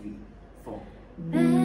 three, four. Mm.